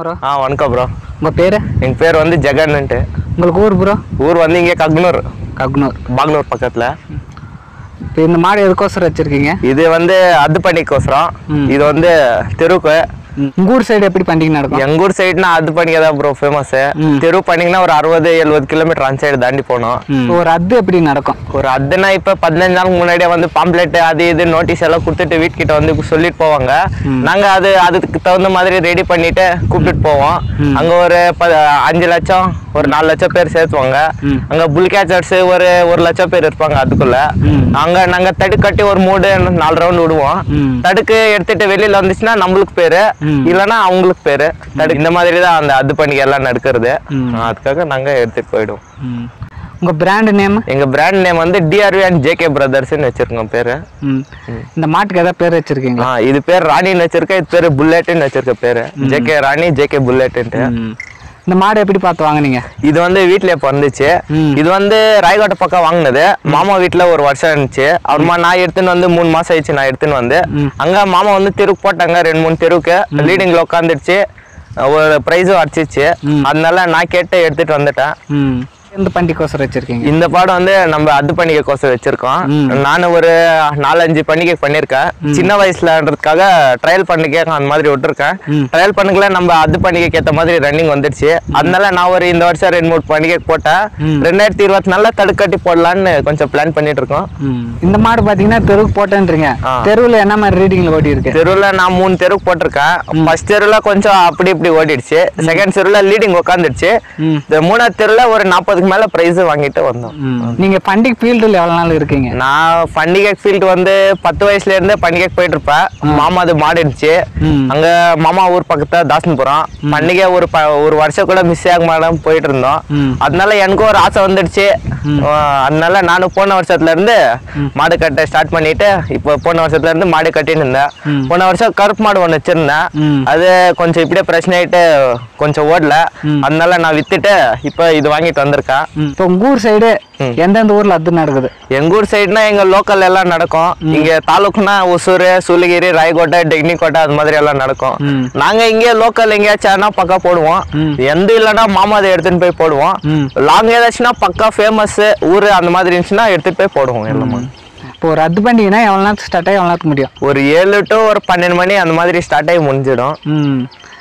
Bro ஆ வணக்கம் bro உங்கள் பேர்? எங்கள் பேர் வந்து ஜெகன்னுட்டு உங்களுக்கு ஊர் ப்ரோ ஊர் வந்து இங்கே கக்னூர். கக்னூர். பாக்னூர் பக்கத்தில். இப்போ இந்த மாடு எதுக்கோசரம் வச்சுருக்கீங்க? இது வந்து அதுப்பணிக்கோசரம் ம். இது வந்து தெருவுக்கு உங்கள் ஊர் சைடு எப்படி பண்டிகை நடக்கும்? எங்க ஊர் சைடுனா அது பண்ணிக்க தான் ப்ரோ ஃபேமஸ். தெரு பண்ணிங்கன்னா ஒரு அறுபது எழுபது கிலோமீட்டர் அந்த சைடு தாண்டி இப்போ ஒரு அத்து எப்படி நடக்கும்? ஒரு அதுனா இப்ப பதினஞ்சு நாளுக்கு முன்னாடியே வந்து பாம்ப்ளெட் அது இது நோட்டீஸ் எல்லாம் கொடுத்துட்டு வீட்டுக்கிட்ட வந்து சொல்லிட்டு போவாங்க. நாங்க அது அதுக்கு தகுந்த மாதிரி ரெடி பண்ணிட்டு கூப்பிட்டுட்டு போவோம். அங்க ஒரு அஞ்சு லட்சம் ஒரு நாலு லட்சம் பேர் சேர்த்துவாங்க. அங்க புல் கேச்சர்ஸ் ஒரு ஒரு லட்சம் பேர் இருப்பாங்க அதுக்குள்ள. அங்க நாங்க தடுக்கு கட்டி ஒரு மூடு நாலு ரவுண்ட் விடுவோம். தடுக்கு எடுத்துட்டு வெளியில வந்துச்சுன்னா நம்மளுக்கு பேரு. இல்லைன்னா அவங்களுக்கு பேரு. இந்த மாதிரி தான் அந்த அது பண்டிகை எல்லாம் நடக்கிறது. அதுக்காக நாங்க எடுத்துட்டு போயிடுவோம். ம். உங்கள் பிராண்டு நேம் எங்க பிராண்ட் நேம் வந்து டிஆர்வி அண்ட் ஜேகே பிரதர்ஸ்னு வச்சிருக்கோம் பேரு. இந்த மாட்டுக்கு ஏதாவது பேர் வச்சுருக்கீங்களா? இது பேர் ராணின்னு வச்சிருக்கேன் இது பேரு புல்லெட்னு வச்சிருக்க பேரு. ஜேகே ராணி ஜேகே புல்லெட்ன்ட்டு ம். இந்த மாடு எப்படி பார்த்து வாங்குனீங்க? இது வந்து வீட்லயே பிறந்துச்சு. இது வந்து ராயகோட்டை பக்கம் வாங்கினது. மாமா வீட்ல ஒரு வருஷம் இருந்துச்சு. அப்புறமா நான் எடுத்துன்னு வந்து மூணு மாசம் ஆயிடுச்சு நான் எடுத்துன்னு வந்து. அங்க மாமா வந்து தெருக்கு போட்டாங்க ரெண்டு மூணு தெருவுக்கு லீடிங்ல உட்காந்துருச்சு ஒரு ப்ரைஸும் அடிச்சிச்சு. அதனால நான் கேட்டு எடுத்துட்டு வந்துட்டேன். எந்த பண்டிகைக்கோசரம் வச்சுருக்கீங்க. இந்த பாடம் வந்து நம்ம அது பண்டிகை கோசம் வச்சிருக்கோம். ம். நானும் ஒரு நாலஞ்சு பண்டிகை பண்ணியிருக்கேன். சின்ன வயசுலன்றதுக்காக ட்ரையல் பண்டிகை அந்த மாதிரி விட்டுருக்கேன். ட்ரையல் பண்டிகைல நம்ம அது பண்டிகைக்கு ஏற்ற மாதிரி ரன்னிங் வந்துடுச்சு. அதனால நான் ஒரு இந்த வருஷம் ரெண்டு மூணு பண்டிகை போட்டேன். ரெண்டாயிரத்தி இருபத்தி நாலுல தடுக்கட்டி போடலான்னு கொஞ்சம் பிளான் பண்ணிட்டு இருக்கோம் இந்த மாடு பார்த்தீங்கன்னா தெருவுக்கு போட்டேன்றீங்க. தெருவில் என்ன மாதிரி ரீடிங்கில் ஓடி இருக்கு தெருவில் நான் மூணு தெருவுக்கு போட்டிருக்கேன். ஃபர்ஸ்ட் தெருவில் கொஞ்சம் அப்படி இப்படி ஓடிடுச்சு. செகண்ட் தெருவில் லீடிங் உட்காந்துடுச்சு மூணாவது தெருவில் ஒரு நாற்பதுக்கு மேல பிரைஸ் வாங்கிட்டு வந்தோம். ம். நீங்கள் பண்டிகை ஃபீல்டில் எவ்வளோ நாள் இருக்கீங்க? நான் பண்டிகை ஃபீல்டு வந்து பத்து வயசுல இருந்தே பண்டிகைக்கு போயிட்டு இருப்பேன். மாமா அது மாடிடுச்சு. அங்க மாமா ஊர் பக்கத்துல தாசன்புரம் பண்டிகை ஒரு ஒரு வருஷம் கூட மிஸ் ஆக மாட்டோம் போயிட்டு இருந்தோம். அதனால எனக்கும் ஒரு ஆசை வந்துடுச்சு. அதனால நானும் போன வருஷத்துல இருந்து மாடு கட்ட ஸ்டார்ட் பண்ணிட்டு இப்போ போன வருஷத்துல இருந்து மாடு கட்டின்னு இருந்தேன். போன வருஷம் கருப்பு மாடு ஒன்று வச்சிருந்தேன். அது கொஞ்சம் இப்படியே பிரச்சனை ஆயிட்டு கொஞ்சம் ஓடல. அதனால நான் வித்துட்டு இப்போ இது வாங்கிட்டு வந்திருக்கேன் இப்போ உங்கள் ஊர் சைடு. எந்தெந்த ஊரில் அது நடக்குது? எங்க ஊர் சைடுனா எங்க லோக்கல் எல்லாம் நடக்கும். இங்க தாலுக்குனா ஒசூர் சூளகிரி ராயக்கோட்டை டெக்னிக்கோட்டை அது மாதிரி எல்லாம் நடக்கும். நாங்க இங்கே லோக்கல் எங்கேயாச்சும் பக்கா போடுவோம். எந்த இல்லைன்னா மாமா அதை எடுத்துன்னு போய் போடுவோம். லாங் ஏதாச்சுன்னா பக்கா ஃபேமஸ் ஊர் அந்த மாதிரி இருந்துச்சுன்னா எடுத்துட்டு போய் போடுவோம் எல்லாமே. இப்போ ஒரு அத்து பண்டிகைனா எவ்வளோ நேரத்துக்கு ஸ்டார்ட் ஆகி எவ்வளோ நேரத்துக்கு முடியும்? ஒரு ஏழு டு ஒரு பன்னெண்டு மணி அந்த மாதிரி ஸ்டார்ட் ஆகி முடிஞ்சிடும்.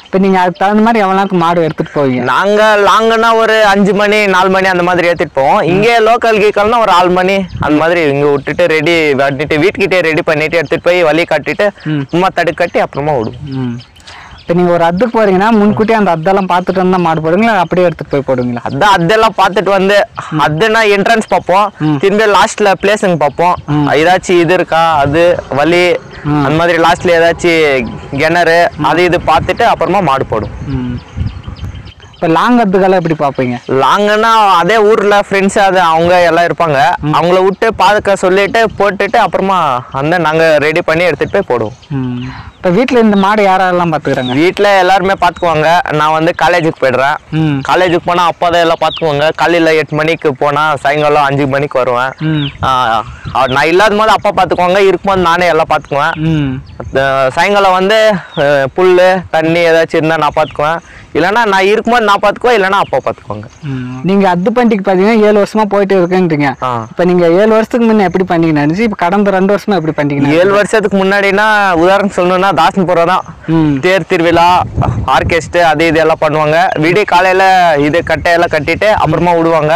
இப்போ நீங்கள் அதுக்கு தகுந்த மாதிரி எவ்வளோ நேரத்துக்கு மாடு எடுத்துகிட்டு போவீங்க? நாங்க லாங்குன்னா ஒரு அஞ்சு மணி நாலு மணி அந்த மாதிரி ஏத்திட்டு போவோம். இங்கே லோக்கல் கீக்கல்னா ஒரு ஆறு மணி அந்த மாதிரி இங்க விட்டுட்டு ரெடி பண்ணிட்டு வீட்டுக்கிட்டே ரெடி பண்ணிட்டு எடுத்துட்டு போய் வழி கட்டிட்டு. சும்மா தடுக்கு கட்டி அப்புறமா விடுவோம். இப்போ நீங்கள் ஒரு அத்துக்கு போகிறீங்கன்னா முன்கூட்டியே அந்த அத்தெல்லாம் பார்த்துட்டு வந்தால் மாடு போடுவீங்களா? இல்ல அப்படியே எடுத்துகிட்டு போய் போடுவீங்களா? அதான் அதெல்லாம் பார்த்துட்டு வந்து அதுனா என்ட்ரன்ஸ் பார்ப்போம். திரும்பி லாஸ்ட்ல பிளேஸுங்க பார்ப்போம். ஏதாச்சும் இது இருக்கா? அது வலி அந்த மாதிரி லாஸ்ட்ல ஏதாச்சும் கிணறு அது இது பார்த்துட்டு அப்புறமா மாடு போடும். இப்போ லாங் அத்துக்கெல்லாம் எப்படி பார்ப்பீங்க? லாங்கன்னா அதே ஊர்ல ஃப்ரெண்ட்ஸ் அது அவங்க எல்லாம் இருப்பாங்க. அவங்கள விட்டு பாதுக்க சொல்லிட்டு போட்டுட்டு அப்புறமா அந்த நாங்க ரெடி பண்ணி எடுத்துட்டு போய் போடுவோம். இப்போ வீட்டில் இந்த மாடு யாரெல்லாம் பார்த்துக்கிறாங்க வீட்ல எல்லாருமே பாத்துக்குவாங்க. நான் வந்து காலேஜுக்கு போயிடுறேன். காலேஜுக்கு போனா அப்பா தான் எல்லாம் பாத்துக்குவாங்க. காலையில எட்டு மணிக்கு போனா சாயங்காலம் அஞ்சு மணிக்கு வருவேன். நான் இல்லாத போது அப்பா பார்த்துக்குவாங்க இருக்கும்போது நானே எல்லாம் பார்த்துக்குவேன் சாயங்காலம் வந்து புல் தண்ணி ஏதாச்சும் இருந்தால் நான் பார்த்துக்குவேன் இல்லைன்னா நான் இருக்கும்போது நான் பார்த்துக்குவேன் இல்லைன்னா அப்பா பார்த்துக்குவாங்க நீங்க அத்து பண்டிகைக்கு பார்த்தீங்கன்னா ஏழு வருஷமா போயிட்டு இருக்கேன்றீங்க. இப்போ நீங்க ஏழு வருஷத்துக்கு முன்ன எப்படி நடந்துச்சு இப்போ கடந்த ரெண்டு வருஷமா எப்படி நடந்துச்சு? ஏழு வருஷத்துக்கு முன்னாடினா உதாரணம் சொல்லணும்னா தாசன்புரம் தான். ம். தேர் திருவிழா ஆர்கெஸ்ட்ரு அது இது எல்லாம் பண்ணுவாங்க. விடிய காலையில இது கட்டையெல்லாம் கட்டிட்டு அப்புறமா விடுவாங்க.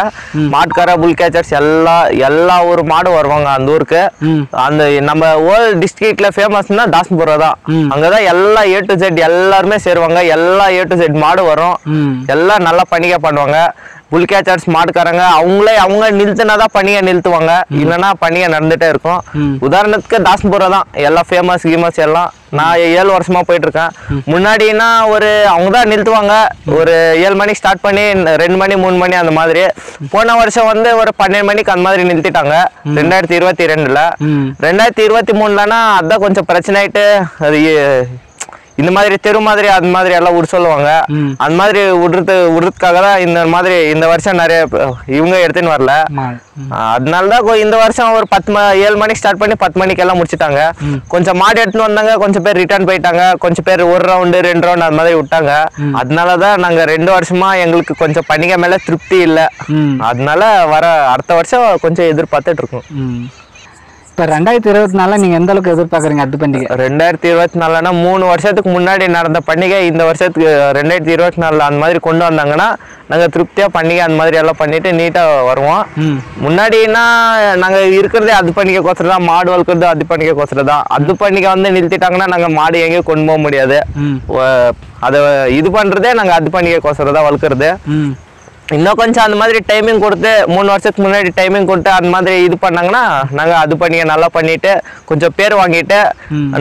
மாட்டுக்கார புல் கேச்சர்ஸ் எல்லா எல்லா ஒரு மாடும் வருவாங்க அந்த ஊருக்கு. அந்த நம்ம ஓல்டு டிஸ்ட்ரிக்ட்ல ஃபேமஸ்னா தாஸ்புரம் தான். ம். அங்கதான் எல்லா ஏ டு செட் எல்லாருமே சேருவாங்க. எல்லா ஏ டு செட் மாடு வரும். எல்லாம் நல்லா பண்டிகை பண்ணுவாங்க. புல் கேச்சர்ஸ் மாடுக்காரங்க அவங்களே அவங்க நிறுத்தினாதான் பண்டிகை நிறுத்துவாங்க. இல்லைன்னா பண்டிகை நடந்துட்டே இருக்கும். உதாரணத்துக்கு தாஸ்புரம் தான். எல்லாம் ஃபேமஸ் கீமஸ் எல்லாம். நான் ஏழு வருஷமா போயிட்டு இருக்கேன் முன்னாடினா ஒரு அவங்க தான் நிறுத்துவாங்க. ஒரு ஏழு மணிக்கு ஸ்டார்ட் பண்ணி ரெண்டு மணி மூணு மணி அந்த மாதிரி. போன வருஷம் வந்து ஒரு பன்னெண்டு மணிக்கு அந்த மாதிரி நிறுத்திட்டாங்க. ரெண்டாயிரத்தி இருபத்தி ரெண்டுல. ரெண்டாயிரத்தி இருபத்தி மூணுலனா அதான் கொஞ்சம் பிரச்சனை ஆயிட்டு அது இந்த மாதிரி தெரு மாதிரி அது மாதிரி எல்லாம் விட சொல்லுவாங்க. அந்த மாதிரி விடுறது விடுறதுக்காக தான் இந்த மாதிரி இந்த வருஷம் நிறைய இவங்க எடுத்துன்னு வரல. அதனால தான் இந்த வருஷம் ஒரு பத்து ஏழு மணிக்கு ஸ்டார்ட் பண்ணி பத்து மணிக்கு எல்லாம் முடிச்சிட்டாங்க. கொஞ்சம் மாடு எடுத்துன்னு வந்தாங்க கொஞ்சம் பேர் ரிட்டர்ன் போயிட்டாங்க. கொஞ்சம் பேர் ஒரு ரவுண்டு ரெண்டு ரவுண்டு அந்த மாதிரி விட்டாங்க. அதனால தான் நாங்கள் ரெண்டு வருஷமா எங்களுக்கு கொஞ்சம் பண்டிகை மேலே திருப்தி இல்லை. அதனால வர அடுத்த வருஷம் கொஞ்சம் எதிர்பார்த்துட்டு இருக்கோம். இப்போ ரெண்டாயிரத்தி இருபத்தி நாலில் நீங்கள் எந்த அளவுக்கு எதிர்பார்க்குறீங்க அத்து பண்டிகை? ரெண்டாயிரத்தி இருபத்தி நாலுனா மூணு வருஷத்துக்கு முன்னாடி நடந்த பண்டிகை இந்த வருஷத்துக்கு ரெண்டாயிரத்தி இருபத்தி நாலில் அந்த மாதிரி கொண்டு வந்தாங்கன்னா நாங்கள் திருப்தியாக பண்டிகை அந்த மாதிரி எல்லாம் பண்ணிட்டு நீட்டாக வருவோம். முன்னாடினா நாங்கள் இருக்கிறதே அது பண்டிகைக்கோசரம் தான் மாடு வளர்க்குறது அது பண்டிகைக்கோசரம் தான். அது பண்டிகை வந்து நிறுத்திட்டாங்கன்னா நாங்கள் மாடு எங்கேயும் கொண்டு போக முடியாது. அதை இது பண்ணுறதே நாங்கள் அது பண்டிகைக்கோசரம் தான் வளர்க்குறது. இன்னும் கொஞ்சம் அந்த மாதிரி டைமிங் கொடுத்து மூணு வருஷத்துக்கு முன்னாடி டைமிங் கொடுத்து அந்த மாதிரி இது பண்ணாங்கன்னா நாங்கள் அது பண்ணிக்க நல்லா பண்ணிட்டு கொஞ்சம் பேர் வாங்கிட்டு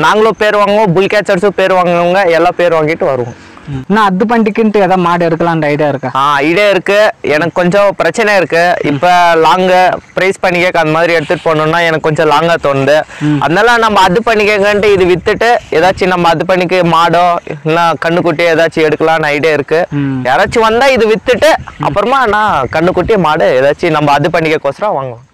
நாங்களும் பேர் வாங்குவோம் புல் கேச்சர்ஸும் பேர் வாங்குவவங்க எல்லாம் பேர் வாங்கிட்டு வருவோம். ம். இன்னும் அத்து பண்டிகைன்ட்டு எதாவது மாடு எடுக்கலான்ற ஐடியா இருக்கா? ஆ ஐடியா இருக்கு. எனக்கு கொஞ்சம் பிரச்சனை இருக்கு. இப்போ லாங்கு ப்ரைஸ் பண்ணிக்க அந்த மாதிரி எடுத்துட்டு போகணும்னா எனக்கு கொஞ்சம் லாங்கா தோணுது. அதனால நம்ம அது பண்ணிக்கங்கன்ட்டு இது வித்துட்டு ஏதாச்சும் நம்ம அது பண்ணிக்க மாடோ இல்லை கண்ணுக்குட்டி ஏதாச்சும் எடுக்கலாம்னு ஐடியா இருக்கு. யாராச்சும் வந்தா இது வித்துட்டு அப்புறமா நான் கண்ணுக்குட்டி மாடு ஏதாச்சும் நம்ம அது பண்ணிக்கக்கோசரம் வாங்குவோம்.